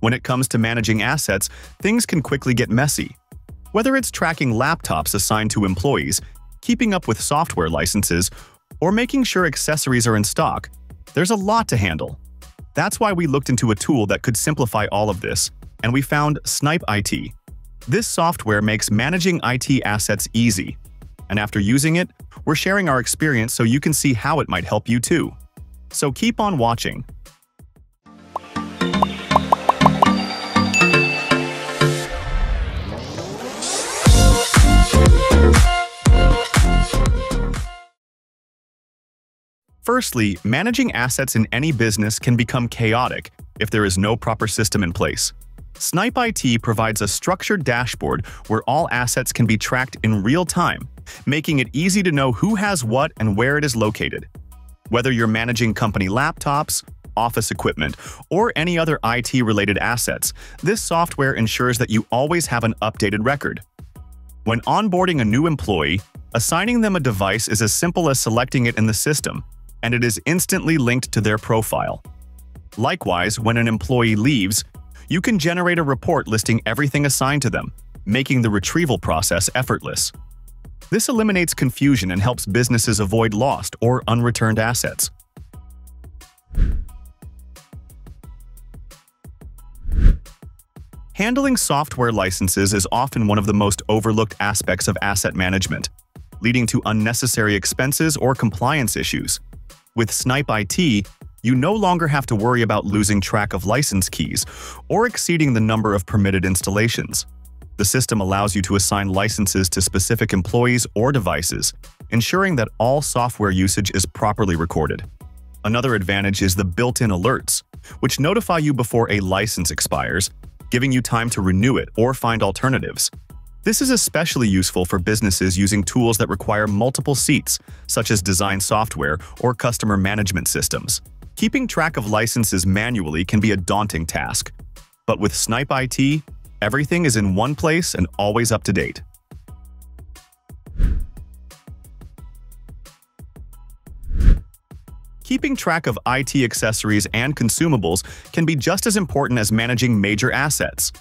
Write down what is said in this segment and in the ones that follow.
When it comes to managing assets, things can quickly get messy. Whether it's tracking laptops assigned to employees, keeping up with software licenses, or making sure accessories are in stock, there's a lot to handle. That's why we looked into a tool that could simplify all of this, and we found Snipe IT. This software makes managing IT assets easy, and after using it, we're sharing our experience so you can see how it might help you too. So keep on watching. Firstly, managing assets in any business can become chaotic if there is no proper system in place. Snipe IT provides a structured dashboard where all assets can be tracked in real time, making it easy to know who has what and where it is located. Whether you're managing company laptops, office equipment, or any other IT-related assets, this software ensures that you always have an updated record. When onboarding a new employee, assigning them a device is as simple as selecting it in the system, and it is instantly linked to their profile. Likewise, when an employee leaves, you can generate a report listing everything assigned to them, making the retrieval process effortless. This eliminates confusion and helps businesses avoid lost or unreturned assets. Handling software licenses is often one of the most overlooked aspects of asset management, leading to unnecessary expenses or compliance issues. With Snipe IT, you no longer have to worry about losing track of license keys or exceeding the number of permitted installations. The system allows you to assign licenses to specific employees or devices, ensuring that all software usage is properly recorded. Another advantage is the built-in alerts, which notify you before a license expires, giving you time to renew it or find alternatives. This is especially useful for businesses using tools that require multiple seats, such as design software or customer management systems. Keeping track of licenses manually can be a daunting task, but with Snipe IT, everything is in one place and always up to date. Keeping track of IT accessories and consumables can be just as important as managing major assets.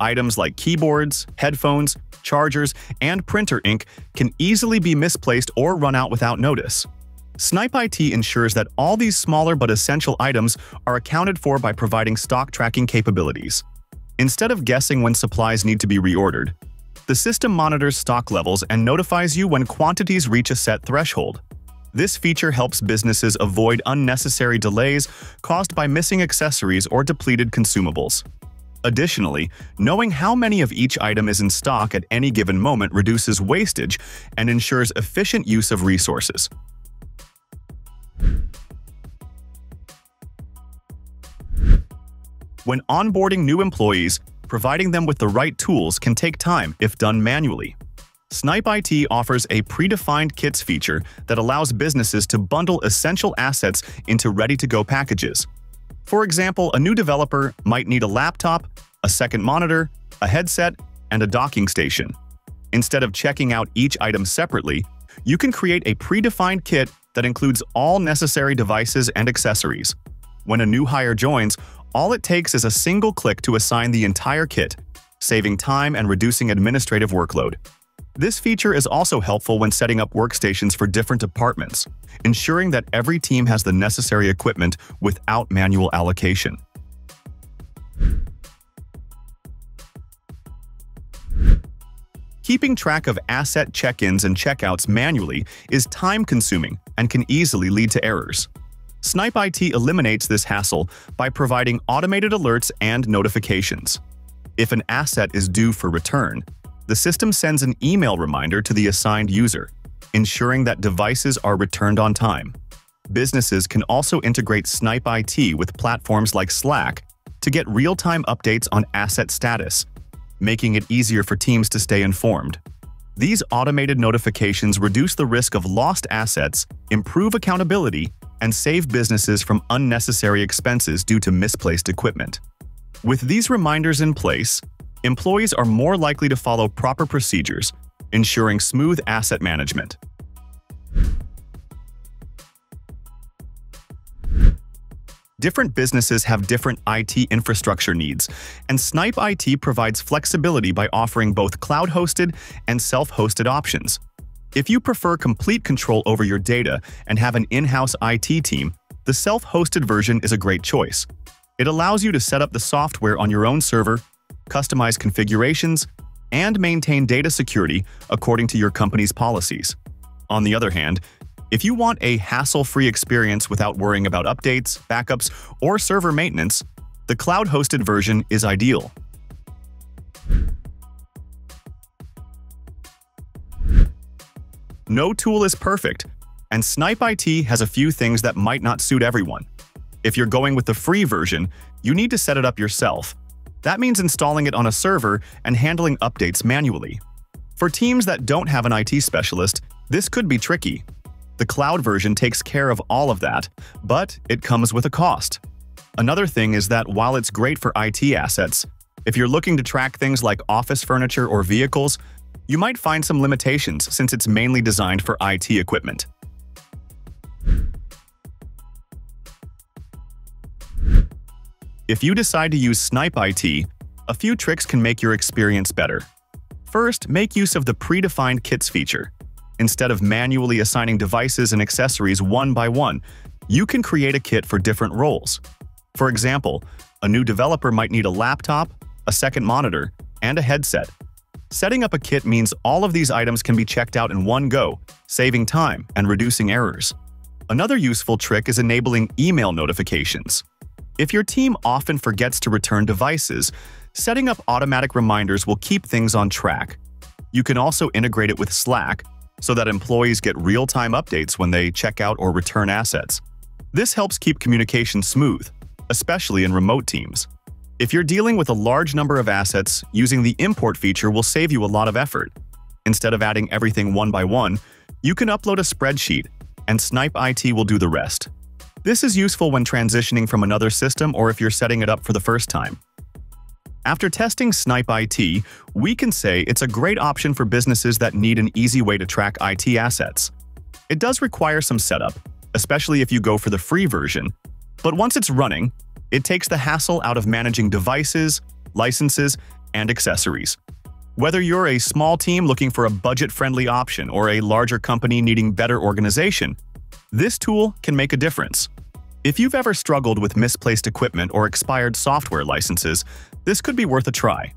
Items like keyboards, headphones, chargers, and printer ink can easily be misplaced or run out without notice. Snipe IT ensures that all these smaller but essential items are accounted for by providing stock tracking capabilities. Instead of guessing when supplies need to be reordered, the system monitors stock levels and notifies you when quantities reach a set threshold. This feature helps businesses avoid unnecessary delays caused by missing accessories or depleted consumables. Additionally, knowing how many of each item is in stock at any given moment reduces wastage and ensures efficient use of resources. When onboarding new employees, providing them with the right tools can take time if done manually. Snipe IT offers a predefined kits feature that allows businesses to bundle essential assets into ready-to-go packages. For example, a new developer might need a laptop, a second monitor, a headset, and a docking station. Instead of checking out each item separately, you can create a predefined kit that includes all necessary devices and accessories. When a new hire joins, all it takes is a single click to assign the entire kit, saving time and reducing administrative workload. This feature is also helpful when setting up workstations for different departments, ensuring that every team has the necessary equipment without manual allocation. Keeping track of asset check-ins and checkouts manually is time-consuming and can easily lead to errors. Snipe IT eliminates this hassle by providing automated alerts and notifications. If an asset is due for return, the system sends an email reminder to the assigned user, ensuring that devices are returned on time. Businesses can also integrate Snipe IT with platforms like Slack to get real-time updates on asset status, making it easier for teams to stay informed. These automated notifications reduce the risk of lost assets, improve accountability, and save businesses from unnecessary expenses due to misplaced equipment. With these reminders in place, employees are more likely to follow proper procedures, ensuring smooth asset management. Different businesses have different IT infrastructure needs, and Snipe IT provides flexibility by offering both cloud-hosted and self-hosted options. If you prefer complete control over your data and have an in-house IT team, the self-hosted version is a great choice. It allows you to set up the software on your own server, customize configurations, and maintain data security according to your company's policies. On the other hand, if you want a hassle-free experience without worrying about updates, backups, or server maintenance, the cloud-hosted version is ideal. No tool is perfect, and Snipe IT has a few things that might not suit everyone. If you're going with the free version, you need to set it up yourself. That means installing it on a server and handling updates manually. For teams that don't have an IT specialist, this could be tricky. The cloud version takes care of all of that, but it comes with a cost. Another thing is that while it's great for IT assets, if you're looking to track things like office furniture or vehicles, you might find some limitations since it's mainly designed for IT equipment. If you decide to use Snipe IT, a few tricks can make your experience better. First, make use of the predefined kits feature. Instead of manually assigning devices and accessories one by one, you can create a kit for different roles. For example, a new developer might need a laptop, a second monitor, and a headset. Setting up a kit means all of these items can be checked out in one go, saving time and reducing errors. Another useful trick is enabling email notifications. If your team often forgets to return devices, setting up automatic reminders will keep things on track. You can also integrate it with Slack so that employees get real-time updates when they check out or return assets. This helps keep communication smooth, especially in remote teams. If you're dealing with a large number of assets, using the import feature will save you a lot of effort. Instead of adding everything one by one, you can upload a spreadsheet, and Snipe IT will do the rest. This is useful when transitioning from another system or if you're setting it up for the first time. After testing Snipe IT, we can say it's a great option for businesses that need an easy way to track IT assets. It does require some setup, especially if you go for the free version, but once it's running, it takes the hassle out of managing devices, licenses, and accessories. Whether you're a small team looking for a budget-friendly option or a larger company needing better organization, this tool can make a difference. If you've ever struggled with misplaced equipment or expired software licenses, this could be worth a try.